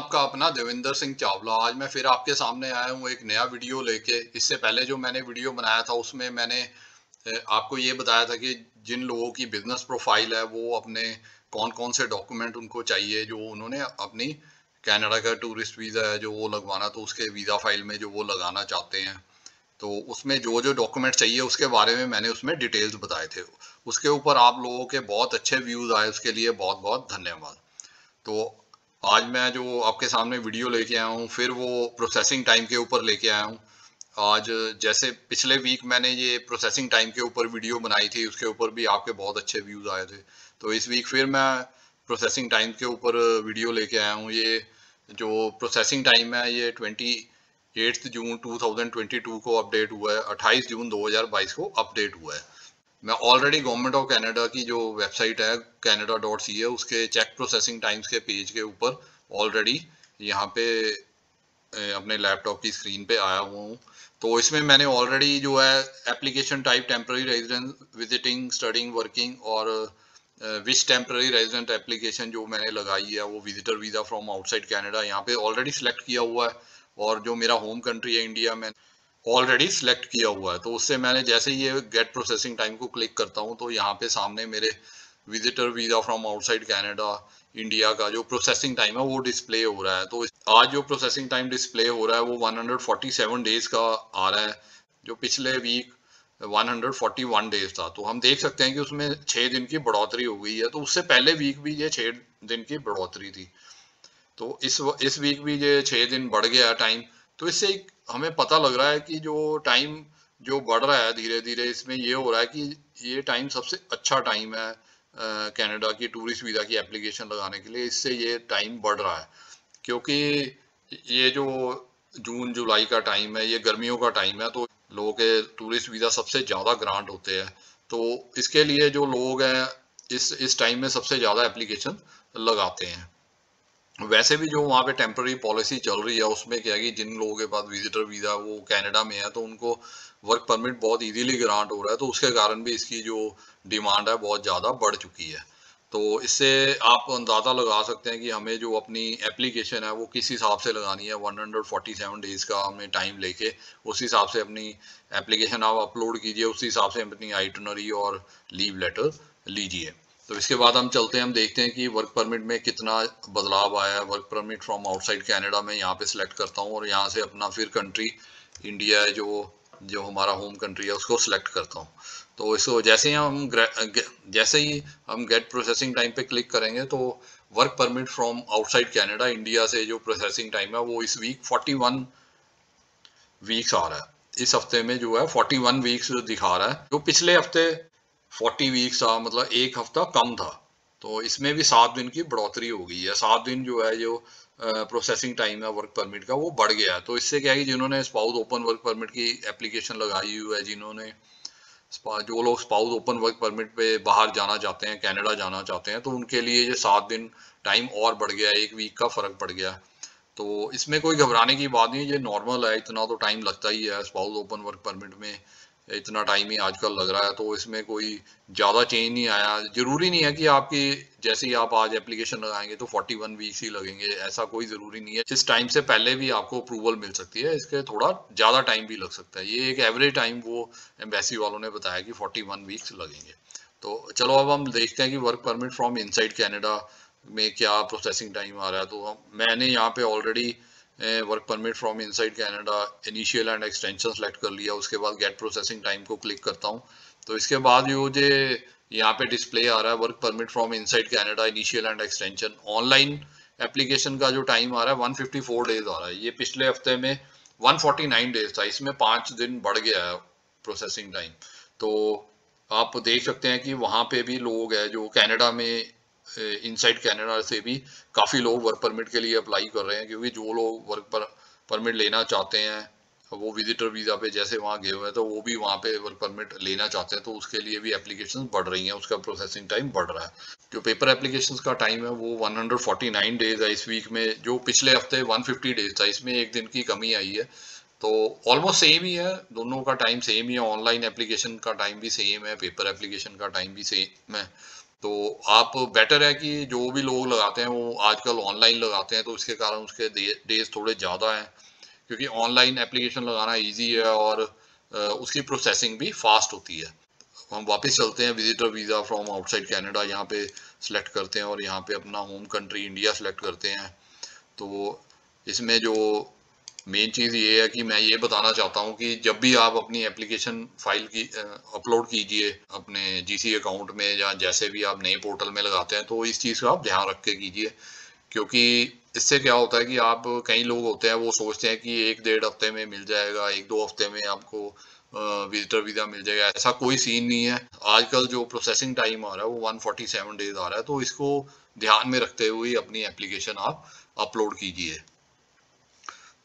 आपका अपना देविंदर सिंह चावला, आज मैं फिर आपके सामने आया हूँ एक नया वीडियो लेके। इससे पहले जो मैंने वीडियो बनाया था, उसमें मैंने आपको ये बताया था कि जिन लोगों की बिज़नेस प्रोफ़ाइल है, वो अपने कौन कौन से डॉक्यूमेंट उनको चाहिए, जो उन्होंने अपनी कनाडा का टूरिस्ट वीज़ा है, जो वो लगवाना तो उसके वीज़ा फ़ाइल में जो वो लगाना चाहते हैं। तो उसमें जो जो डॉक्यूमेंट चाहिए, उसके बारे में मैंने उसमें डिटेल्स बताए थे। उसके ऊपर आप लोगों के बहुत अच्छे व्यूज़ आए, उसके लिए बहुत बहुत धन्यवाद। तो आज मैं जो आपके सामने वीडियो लेके आया हूँ, फिर वो प्रोसेसिंग टाइम के ऊपर लेके आया हूँ। आज जैसे पिछले वीक मैंने ये प्रोसेसिंग टाइम के ऊपर वीडियो बनाई थी, उसके ऊपर भी आपके बहुत अच्छे व्यूज़ आए थे। तो इस वीक फिर मैं प्रोसेसिंग टाइम के ऊपर वीडियो लेके आया हूँ। ये जो प्रोसेसिंग टाइम है, ये ट्वेंटी एट्थ जून 2022 को अपडेट हुआ है 28 जून 2022 को अपडेट हुआ है। मैं ऑलरेडी गवर्नमेंट ऑफ़ कनाडा की जो वेबसाइट है कैनेडा डॉट सी है उसके चेक प्रोसेसिंग टाइम्स के पेज के ऊपर ऑलरेडी यहाँ पे अपने लैपटॉप की स्क्रीन पे आया हुआ हूँ। तो इसमें मैंने ऑलरेडी जो है application type temporary residence visiting studying working और विच टेम्प्रेरी रेजिडेंट एप्लीकेशन जो मैंने लगाई है, वो visitor visa from outside Canada यहाँ पे ऑलरेडी सिलेक्ट किया हुआ है। और जो मेरा होम कंट्री है इंडिया में ऑलरेडी सिलेक्ट किया हुआ है। तो उससे मैंने जैसे ही ये गेट प्रोसेसिंग टाइम को क्लिक करता हूँ तो यहाँ पे सामने मेरे visitor visa from outside Canada India का जो प्रोसेसिंग टाइम है, वो डिस्प्ले हो रहा है। तो आज जो प्रोसेसिंग टाइम डिस्प्ले हो रहा है, वो 147 डेज़ का आ रहा है, जो पिछले वीक 141 डेज़ था। तो हम देख सकते हैं कि उसमें छः दिन की बढ़ोतरी हो गई है। तो उससे पहले वीक भी ये छः दिन की बढ़ोतरी थी। तो इस इस वीक भी ये छः दिन बढ़ गया टाइम तो इससे एक हमें पता लग रहा है कि जो टाइम जो बढ़ रहा है धीरे धीरे इसमें ये हो रहा है कि ये टाइम सबसे अच्छा टाइम है कनाडा की टूरिस्ट वीज़ा की एप्लीकेशन लगाने के लिए। इससे ये टाइम बढ़ रहा है। क्योंकि ये जो जून जुलाई का टाइम है, ये गर्मियों का टाइम है तो लोगों के टूरिस्ट वीज़ा सबसे ज़्यादा ग्रांट होते हैं। तो इसके लिए जो लोग हैं, इस इस टाइम में सबसे ज़्यादा एप्लीकेशन लगाते हैं। वैसे भी जो वहाँ पे टेम्प्रेरी पॉलिसी चल रही है, उसमें क्या है कि जिन लोगों के पास विजिटर वीज़ा वो कनाडा में है तो उनको वर्क परमिट बहुत इजीली ग्रांट हो रहा है तो उसके कारण भी इसकी जो डिमांड है बहुत ज़्यादा बढ़ चुकी है। तो इससे आप अंदाज़ा लगा सकते हैं कि हमें जो अपनी एप्लीकेशन है, वो किस हिसाब से लगानी है 147 डेज़ का हमें टाइम लेके, उस हिसाब से अपनी एप्लीकेशन आप अपलोड कीजिए, उस हिसाब से अपनी आइटनरी और लीव लेटर लीजिए। तो इसके बाद हम चलते हैं, हम देखते हैं कि वर्क परमिट में कितना बदलाव आया है। Work permit from outside Canada में यहाँ पे सिलेक्ट करता हूँ और यहाँ से अपना फिर कंट्री इंडिया है, जो जो हमारा होम कंट्री है, उसको सिलेक्ट करता हूँ। तो इसको जैसे ही हम जैसे ही हम गेट प्रोसेसिंग टाइम पे क्लिक करेंगे तो work permit from outside Canada India से जो प्रोसेसिंग टाइम है, वो इस वीक 41 वीक्स आ रहा है। इस हफ़्ते में जो है 41 वीक्स दिखा रहा है। जो पिछले हफ़्ते फोर्टी वीक्स था मतलब एक हफ़्ता कम था। तो इसमें भी सात दिन की बढ़ोतरी हो गई है। सात दिन जो है, जो प्रोसेसिंग टाइम है वर्क परमिट का, वो बढ़ गया है। तो इससे क्या है कि जिन्होंने स्पाउस ओपन वर्क परमिट की एप्लीकेशन लगाई हुई है, जिन्होंने जो लोग स्पाउस ओपन वर्क परमिट पे बाहर जाना चाहते हैं कनाडा जाना चाहते हैं तो उनके लिए ये सात दिन टाइम और बढ़ गया एक वीक का फ़र्क पड़ गया तो इसमें कोई घबराने की बात नहीं ये नॉर्मल है, इतना तो टाइम लगता ही है स्पाउस ओपन वर्क परमिट में। इतना टाइम ही आजकल लग रहा है तो इसमें कोई ज़्यादा चेंज नहीं आया। ज़रूरी नहीं है कि आपकी, जैसे ही आप आज एप्लीकेशन लगाएँगे तो 41 वन वीक्स ही लगेंगे, ऐसा कोई ज़रूरी नहीं है। इस टाइम से पहले भी आपको अप्रूवल मिल सकती है, इसके थोड़ा ज़्यादा टाइम भी लग सकता है। ये एक एवरेज टाइम वो एम्बेसी वालों ने बताया कि फोर्टी वीक्स लगेंगे। तो चलो, अब हम देखते हैं कि work permit from inside Canada में क्या प्रोसेसिंग टाइम आ रहा है। तो मैंने यहाँ पे already work permit from inside Canada initial and extension select कर लिया, उसके बाद गेट प्रोसेसिंग टाइम को क्लिक करता हूँ। तो इसके बाद जो जे, यहाँ पे डिस्प्ले आ रहा है work permit from inside Canada initial and extension online application का जो टाइम आ रहा है 154 डेज़ आ रहा है। ये पिछले हफ़्ते में 149 डेज़ था, इसमें पाँच दिन बढ़ गया है प्रोसेसिंग टाइम तो आप देख सकते हैं कि वहाँ पे भी लोग हैं जो कनाडा में इनसाइड कैनेडा से भी काफ़ी लोग वर्क परमिट के लिए अप्लाई कर रहे हैं, क्योंकि जो लोग वर्क पर परमिट लेना चाहते हैं, वो विजिटर वीज़ा पे जैसे वहाँ गए हुए हैं तो वो भी वहाँ पे वर्क परमिट लेना चाहते हैं तो उसके लिए भी एप्लीकेशन बढ़ रही हैं, उसका प्रोसेसिंग टाइम बढ़ रहा है। जो पेपर एप्लीकेशन का टाइम है, वो 149 डेज़ है, इस वीक में, जो पिछले हफ़्ते 150 डेज़ था, इसमें एक दिन की कमी आई है। तो ऑलमोस्ट सेम ही है, दोनों का टाइम सेम ही है ऑनलाइन एप्लीकेशन का टाइम भी सेम है पेपर एप्लीकेशन का टाइम भी सेम है। तो आप बेटर है कि जो भी लोग लगाते हैं, वो आजकल ऑनलाइन लगाते हैं तो इसके कारण उसके डेज़ थोड़े ज़्यादा हैं। क्योंकि ऑनलाइन एप्लीकेशन लगाना इजी है और उसकी प्रोसेसिंग भी फास्ट होती है। हम वापस चलते हैं visitor visa from outside Canada यहाँ पे सिलेक्ट करते हैं और यहाँ पे अपना होम कंट्री इंडिया सेलेक्ट करते हैं। तो इसमें जो मेन चीज़ ये है कि मैं ये बताना चाहता हूँ कि जब भी आप अपनी एप्लीकेशन फ़ाइल की अपलोड कीजिए अपने जीसी अकाउंट में या जैसे भी आप नए पोर्टल में लगाते हैं तो इस चीज़ का आप ध्यान रख के कीजिए। क्योंकि इससे क्या होता है कि आप कई लोग होते हैं, वो सोचते हैं कि एक डेढ़ हफ़्ते में मिल जाएगा, एक दो हफ़्ते में आपको विजिटर वीज़ा मिल जाएगा। ऐसा कोई सीन नहीं है। आजकल जो प्रोसेसिंग टाइम आ रहा है, वो 147 डेज़ आ रहा है तो इसको ध्यान में रखते हुए अपनी एप्लीकेशन आप अपलोड कीजिए।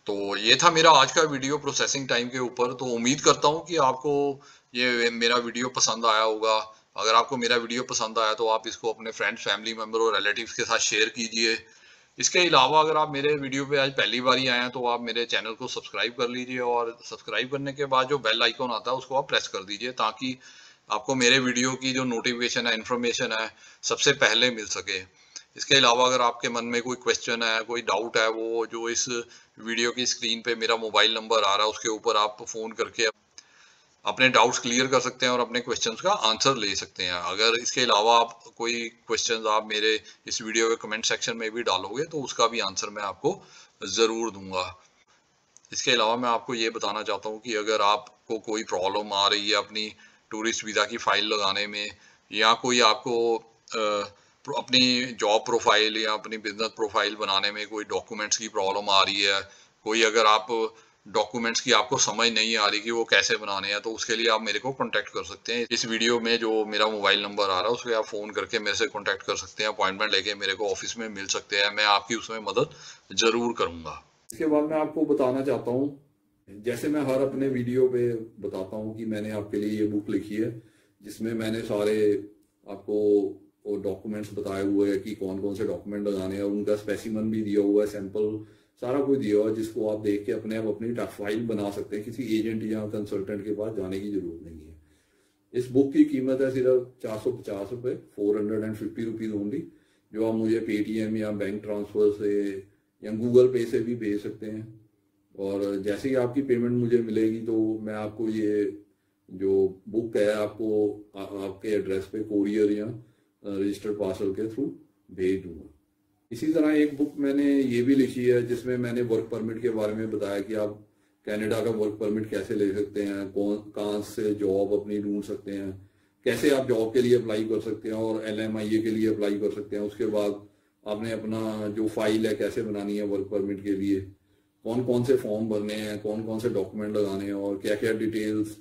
तो ये था मेरा आज का वीडियो प्रोसेसिंग टाइम के ऊपर। तो उम्मीद करता हूँ कि आपको ये मेरा वीडियो पसंद आया होगा। अगर आपको मेरा वीडियो पसंद आया तो आप इसको अपने फ्रेंड्स फैमिली मेंबर और रिलेटिव्स के साथ शेयर कीजिए। इसके अलावा अगर आप मेरे वीडियो पे आज पहली बार ही आए हैं तो आप मेरे चैनल को सब्सक्राइब कर लीजिए और सब्सक्राइब करने के बाद जो बेल आइकॉन आता है उसको आप प्रेस कर दीजिए ताकि आपको मेरे वीडियो की जो नोटिफिकेशन है इन्फॉर्मेशन है, सबसे पहले मिल सके। इसके अलावा अगर आपके मन में कोई क्वेश्चन है कोई डाउट है वो जो इस वीडियो की स्क्रीन पे मेरा मोबाइल नंबर आ रहा है उसके ऊपर आप फ़ोन करके अपने डाउट्स क्लियर कर सकते हैं और अपने क्वेश्चंस का आंसर ले सकते हैं। अगर इसके अलावा आप कोई क्वेश्चंस आप मेरे इस वीडियो के कमेंट सेक्शन में भी डालोगे तो उसका भी आंसर मैं आपको ज़रूर दूँगा। इसके अलावा मैं आपको ये बताना चाहता हूँ कि अगर आपको कोई प्रॉब्लम आ रही है अपनी टूरिस्ट वीज़ा की फ़ाइल लगाने में या कोई आपको आ, अपनी जॉब प्रोफ़ाइल या अपनी बिज़नेस प्रोफ़ाइल बनाने में कोई डॉक्यूमेंट्स की प्रॉब्लम आ रही है, कोई अगर आप डॉक्यूमेंट्स की आपको समझ नहीं आ रही कि वो कैसे बनाने हैं तो उसके लिए आप मेरे को कांटेक्ट कर सकते हैं। इस वीडियो में जो मेरा मोबाइल नंबर आ रहा है उस पर आप फ़ोन करके मेरे से कांटेक्ट कर सकते हैं अपॉइंटमेंट लेके मेरे को ऑफ़िस में मिल सकते हैं, मैं आपकी उसमें मदद ज़रूर करूँगा। इसके बाद मैं आपको बताना चाहता हूँ, जैसे मैं हर अपने वीडियो पे बताता हूँ कि मैंने आपके लिए ये बुक लिखी है, जिसमें मैंने सारे आपको डॉक्यूमेंट्स बताए हुए हैं कि कौन कौन से डॉक्यूमेंट लगाने हैं उनका स्पेसिमन भी दिया हुआ है सैंपल सारा कुछ दिया हुआ है जिसको आप देख के अपने आप अपनी फ़ाइल बना सकते हैं। किसी एजेंट या कंसल्टेंट के पास जाने की ज़रूरत नहीं है। इस बुक की कीमत है सिर्फ़ चार सौ पचास रुपये four hundred and fifty rupees only जो आप मुझे पेटीएम या बैंक ट्रांसफ़र से या गूगल पे से भी भेज सकते हैं। और जैसे ही आपकी पेमेंट मुझे मिलेगी तो मैं आपको ये जो बुक है आपको आ, आपके एड्रेस पे कोरियर या रजिस्टर्ड पार्सल के थ्रू भेज दूँगा। इसी तरह एक बुक मैंने ये भी लिखी है, जिसमें मैंने वर्क परमिट के बारे में बताया कि आप कनाडा का वर्क परमिट कैसे ले सकते हैं, कौन, कहाँ से जॉब अपनी ढूंढ सकते हैं, कैसे आप जॉब के लिए अप्लाई कर सकते हैं और एलएमआईए के लिए अप्लाई कर सकते हैं। उसके बाद आपने अपना जो फ़ाइल है, कैसे बनानी है वर्क परमिट के लिए कौन कौन से फॉर्म भरने हैं कौन कौन से डॉक्यूमेंट लगाने हैं और क्या क्या डिटेल्स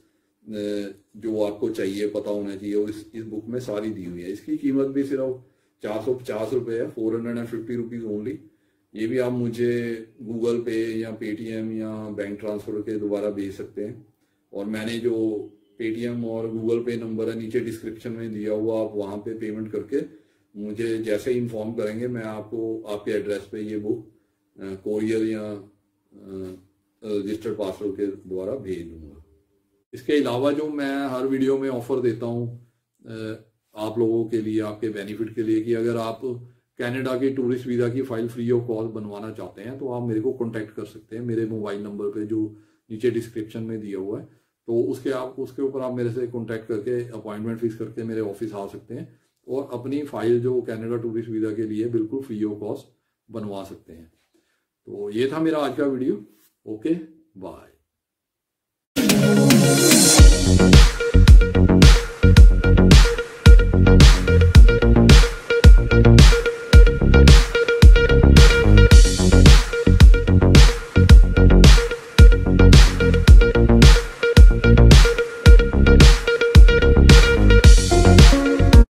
जो आपको चाहिए, पता होना चाहिए और इस इस बुक में सारी दी हुई है। इसकी कीमत भी सिर्फ़ चार सौ पचास रुपये है four hundred and fifty rupees only ये भी आप मुझे गूगल पे या पेटीएम या बैंक ट्रांसफ़र के दोबारा भेज सकते हैं। और मैंने जो पेटीएम और गूगल पे नंबर है, नीचे डिस्क्रिप्शन में दिया हुआ, आप वहाँ पे पेमेंट करके मुझे जैसे ही इन्फॉर्म करेंगे, मैं आपको, आपके एड्रेस पे ये बुक कोरियर या रजिस्टर्ड पासवर्ड के द्वारा भेज दूँगा। इसके अलावा जो मैं हर वीडियो में ऑफ़र देता हूँ आप लोगों के लिए, आपके बेनिफिट के लिए कि अगर आप कनाडा के टूरिस्ट वीज़ा की फ़ाइल फ्री ऑफ़ कॉस्ट बनवाना चाहते हैं तो आप मेरे को कॉन्टैक्ट कर सकते हैं। मेरे मोबाइल नंबर पे जो नीचे डिस्क्रिप्शन में दिया हुआ है तो उसके आप, उसके ऊपर आप मेरे से कॉन्टैक्ट करके अपॉइंटमेंट फिक्स करके मेरे ऑफ़िस आ सकते हैं और अपनी फ़ाइल जो कनाडा टूरिस्ट वीज़ा के लिए बिल्कुल फ्री ऑफ़ कॉस्ट बनवा सकते हैं। तो ये था मेरा आज का वीडियो ओके बाय Thank